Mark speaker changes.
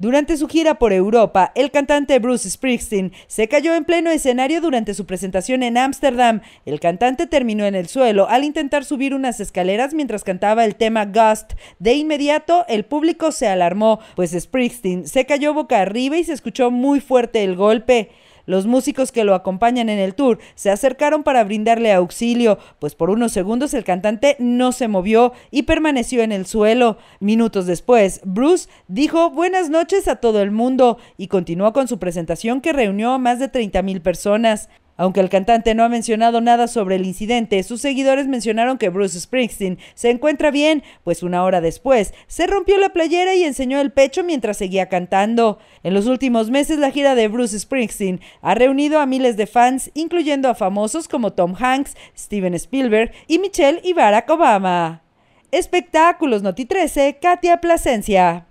Speaker 1: Durante su gira por Europa, el cantante Bruce Springsteen se cayó en pleno escenario durante su presentación en Ámsterdam. El cantante terminó en el suelo al intentar subir unas escaleras mientras cantaba el tema Ghost. De inmediato, el público se alarmó, pues Springsteen se cayó boca arriba y se escuchó muy fuerte el golpe. Los músicos que lo acompañan en el tour se acercaron para brindarle auxilio, pues por unos segundos el cantante no se movió y permaneció en el suelo. Minutos después, Bruce dijo buenas noches a todo el mundo y continuó con su presentación que reunió a más de 30 mil personas. Aunque el cantante no ha mencionado nada sobre el incidente, sus seguidores mencionaron que Bruce Springsteen se encuentra bien, pues una hora después se rompió la playera y enseñó el pecho mientras seguía cantando. En los últimos meses, la gira de Bruce Springsteen ha reunido a miles de fans, incluyendo a famosos como Tom Hanks, Steven Spielberg y Michelle y Barack Obama. Espectáculos Noti 13, Katia Plasencia.